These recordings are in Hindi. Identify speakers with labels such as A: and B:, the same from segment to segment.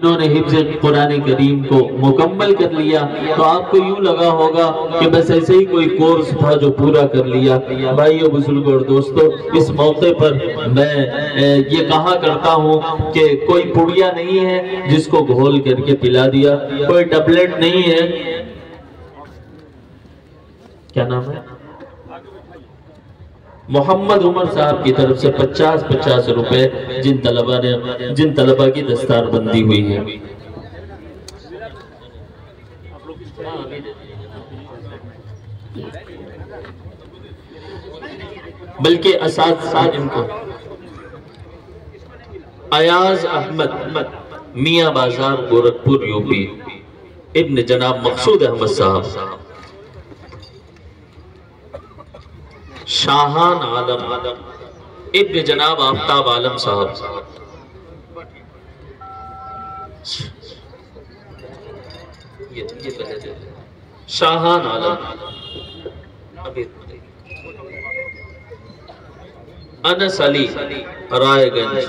A: इन्होंने हिफ्ज कुरान करीम को मुकम्मल कर लिया। तो आपको यूँ लगा होगा कि बस ऐसे ही कोई कोर्स था जो पूरा कर लिया। भाइयों, बुज़ुर्ग और दोस्तों, इस मौके पर मैं ये कहा करता हूँ कि कोई पुड़िया नहीं है जिसको घोल करके पिला दिया। कोई टैबलेट नहीं है। क्या नाम है? मोहम्मद उमर साहब की तरफ़ से 50 50 रुपए जिन तलबा ने, जिन तलबा की दस्तार बंदी हुई है। बल्कि असाद इनको। अयाज अहमद, मियाँ बाज़ार गोरखपुर, यूपी। इब्न जनाब मकसूद अहमद साहब साहब। शाहान आलम। इब्न जनाब आफ्ताब आलम साहब। ये ये शाहान आलम। अनस अली, रायगंज।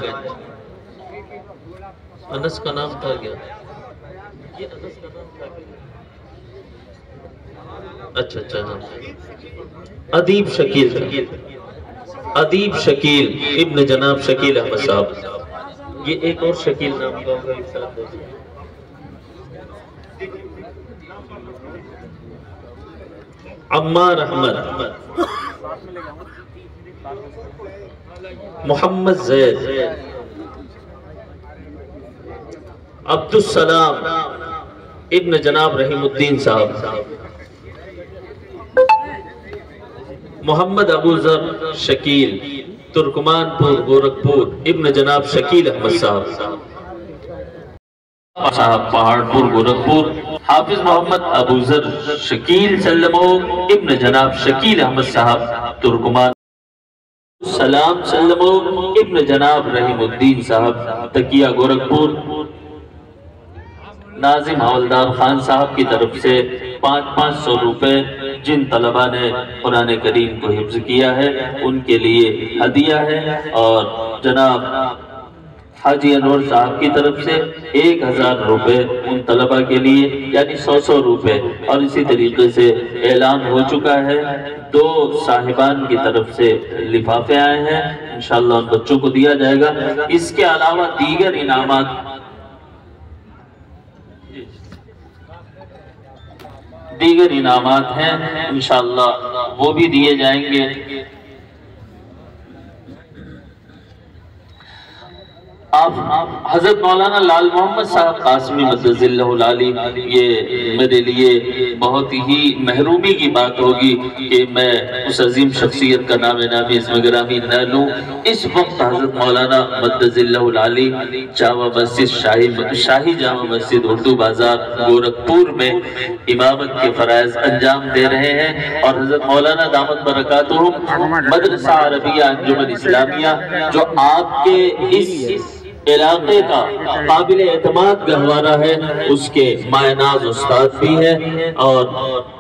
A: अनस का नाम था क्या? ये अनस का नाम था अच्छा अच्छा हाँ अदीब शकील। अदीब शकील, इब्न जनाब शकील अहमद साहब। ये एक और शकील नाम का अम्मार अहमद। मोहम्मद जैद। अब्दुल सलाम इब्न जनाब रहीमुद्दीन साहब। मोहम्मद अबूजर शकील तुर्कमानपुर गोरखपुर, इब्न जनाब शकील अहमद साहब। साहब, पहाड़पुर, गोरखपुर। हाफिज मोहम्मद अबूजर शकील, सल्लमो, इब्न जनाब शकील अहमद साहब, तुर्कमान। सलाम, सल्लमो, इब्न जनाब रहीमुद्दीन साहब, तकिया, गोरखपुर। नाजिम हवलदार खान साहब की तरफ़ से पाँच पाँच सौ रुपए जिन तलबा ने कुरान करीम को हिफ्ज किया है, उनके लिए हदिया है और जनाब हाजी अनवर साहब की तरफ़ से एक हज़ार रुपए उन तलबा के लिए, यानी सौ सौ रुपए। और इसी तरीके से ऐलान हो चुका है। दो साहिबान की तरफ़ से लिफाफे आए हैं। इंशाल्लाह उन बच्चों को दिया जाएगा। इसके अलावा दीगर इनामत दीगर इनामत हैं इनशाला वो भी दिए जाएँगे। हज़रत मौलाना लाल मोहम्मद साहब कासमी मदजिल्लाली ये मेरे लिए बहुत ही महरूमी की बात होगी कि मैं उस अजीम शख्सियत का नाम नामी इसमें ग्रामी न लूँ। इस वक्त हज़रत मौलाना मदजिल्लाली जामा मस्जिद, शाही शाही जामा मस्जिद, उर्दू बाज़ार, गोरखपुर में इमामत के फ़रज़ अंजाम दे रहे हैं और हज़रत मौलाना दामद बरकत मदरसा अरबिया अंजुमन इस्लामिया, जो आपके इस इलाके का काबिल एतमाद गहवारा है, उसके मायनाज उस्ताद भी है और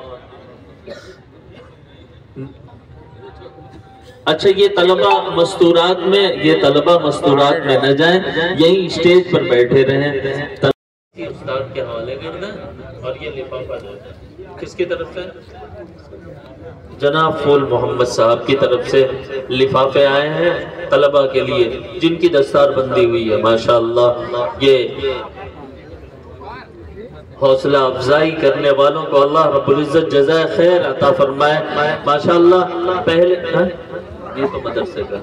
A: अच्छा ये तलबा मस्तूरात में, ये तलबा मस्तूरात में न जाएँ, यही स्टेज पर बैठे रहें। उस्ताद के हवाले कर दें और ये लिफाफा किसकी तरफ़ से? जनाब फूल मोहम्मद साहब की तरफ़ से लिफाफे आए हैं तलबा के लिए, जिनकी दस्तार बंदी हुई है, माशाल्लाह। ये हौसला अफजाई करने वालों को अल्लाह रब्बुल जजा खैर अता फरमाए। माशाल्लाह, पहले हा? ये तो मदरसे का।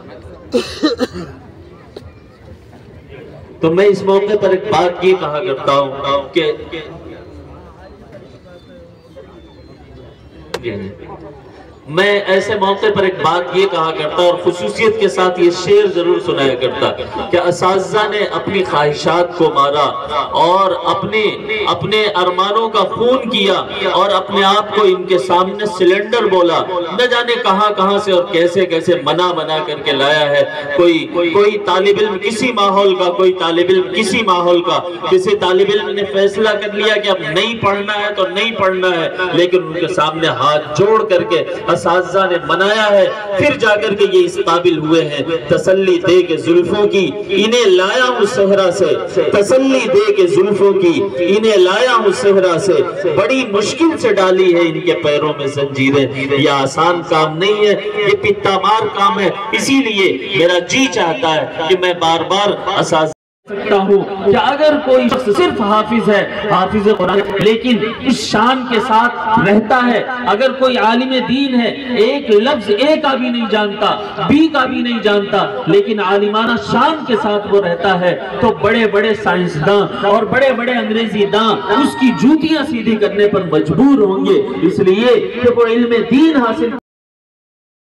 A: तो मैं इस मौके पर एक बात ये कहा करता हूँ कि मैं ऐसे मौके पर एक बात ये कहा करता और खसूसियत के साथ ये शेर ज़रूर सुनाया करता कि इस ने अपनी ख्वाहिशात को मारा और अपने अपने अरमानों का खून किया और अपने आप को इनके सामने सिलेंडर बोला। न जाने कहाँ कहाँ से और कैसे कैसे मना मना करके लाया है। कोई कोई तालिब इल्म किसी माहौल का, कोई तालिब इल्म किसी माहौल का। किसी तालिब इल्म ने फैसला कर लिया कि अब नहीं पढ़ना है तो नहीं पढ़ना है, लेकिन उनके सामने हाथ जोड़ करके
B: इस ने मनाया है, फिर जाकर के ये इस काबिल हुए हैं। तसल्ली दे के जुल्फों की, इन्हें लाया हूँ सहरा से। तसल्ली दे के जुल्फों की, इन्हें लाया हूँ सहरा से। बड़ी मुश्किल से डाली है इनके पैरों में जंजीरें। ये आसान काम नहीं है, ये पिता मार काम है। इसीलिए मेरा जी चाहता है कि मैं बार बार असाज सकता हूँ कि अगर कोई सिर्फ़ हाफिज है, हाफिज कुरान लेकिन इस शान के साथ रहता है। अगर कोई आलिम दीन है, एक लफ्ज ए का भी नहीं जानता, बी का भी नहीं जानता, लेकिन आलिमाना शान के साथ वो रहता है तो बड़े बड़े साइंसदान और बड़े बड़े अंग्रेज़ी दान उसकी जूतियाँ सीधी करने पर मजबूर होंगे। इसलिए कि वो इल्म दीन हासिल